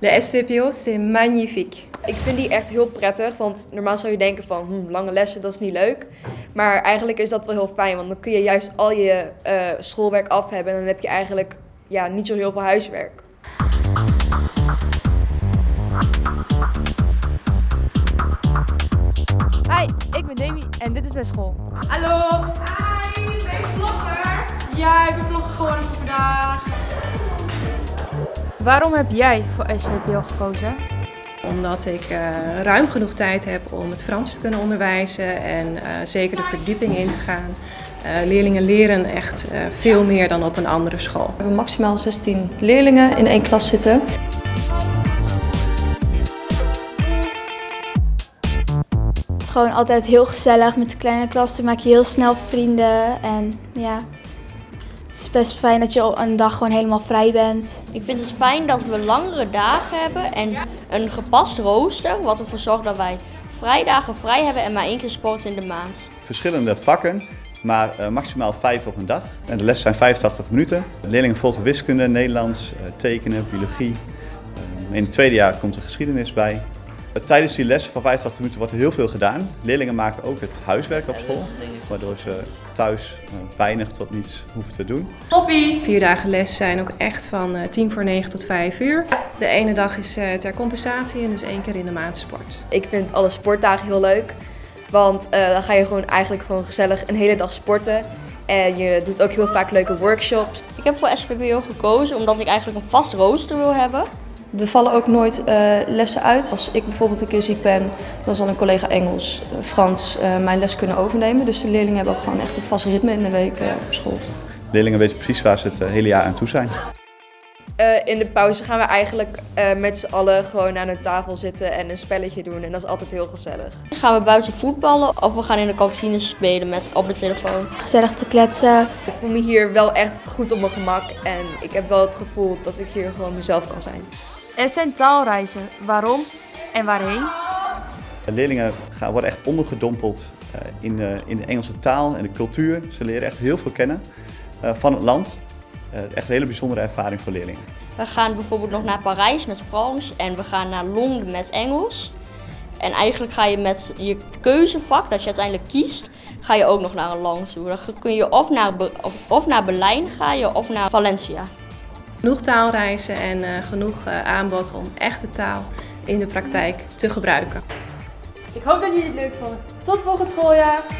Le SVPO, c'est magnifique. Ik vind die echt heel prettig, want normaal zou je denken van hm, lange lessen, dat is niet leuk. Maar eigenlijk is dat wel heel fijn, want dan kun je juist al je uh, schoolwerk af hebben en dan heb je eigenlijk ja, niet zo heel veel huiswerk. Hi, ik ben Demi en dit is mijn school. Hallo! Hi, ben je vlogger? Ja, ik ben vlogger geworden voor vandaag. Waarom heb jij voor SVPO gekozen? Omdat ik uh, ruim genoeg tijd heb om het Frans te kunnen onderwijzen en uh, zeker de verdieping in te gaan. Uh, leerlingen leren echt veel meer dan op een andere school. We hebben maximaal 16 leerlingen in één klas zitten. Gewoon altijd heel gezellig met de kleine klas. Dan maak je heel snel vrienden en ja, het is best fijn dat je een dag gewoon helemaal vrij bent. Ik vind het fijn dat we langere dagen hebben en een gepast rooster, wat ervoor zorgt dat wij vrijdagen vrij hebben en maar één keer sporten in de maand. Verschillende vakken, maar uh, maximaal vijf op een dag. En de les zijn 85 minuten. De leerlingen volgen wiskunde, Nederlands, uh, tekenen, biologie. Uh, in het tweede jaar komt er geschiedenis bij. Tijdens die les van 85 minuten wordt er heel veel gedaan. Leerlingen maken ook het huiswerk op school, waardoor ze thuis weinig tot niets hoeven te doen. Toppie! Vier dagen les zijn ook echt van 10 voor 9 tot 5 uur. De ene dag is ter compensatie en dus één keer in de maand sport. Ik vind alle sportdagen heel leuk, want uh, dan ga je gewoon eigenlijk gewoon gezellig een hele dag sporten. En je doet ook heel vaak leuke workshops. Ik heb voor SPBO gekozen omdat ik eigenlijk een vast rooster wil hebben. Er vallen ook nooit uh, lessen uit. Als ik bijvoorbeeld een keer ziek ben, dan zal een collega Engels, Frans uh, mijn les kunnen overnemen. Dus de leerlingen hebben ook gewoon echt een vast ritme in de week uh, op school. Leerlingen weten precies waar ze het hele jaar aan toe zijn. in de pauze gaan we eigenlijk met z'n allen gewoon aan een tafel zitten en een spelletje doen. En dat is altijd heel gezellig. Dan gaan we buiten voetballen of we gaan in de kantine spelen met, op de telefoon. Gezellig te kletsen. Ik voel me hier wel echt goed op mijn gemak. En ik heb wel het gevoel dat ik hier gewoon mezelf kan zijn. Er zijn taalreizen. Waarom en waarheen? De leerlingen gaan, worden echt ondergedompeld in, de, in de Engelse taal en de cultuur. Ze leren echt heel veel kennen uh, van het land. Echt een hele bijzondere ervaring voor leerlingen. We gaan bijvoorbeeld nog naar Parijs met Frans en we gaan naar Londen met Engels. En eigenlijk ga je met je keuzevak, dat je uiteindelijk kiest, ga je ook nog naar een land toe. Dan kun je of naar, of, of naar Berlijn ga je of naar Valencia. Genoeg taalreizen en uh, genoeg uh, aanbod om echte taal in de praktijk te gebruiken. Ik hoop dat jullie het leuk vonden. Tot volgend schooljaar!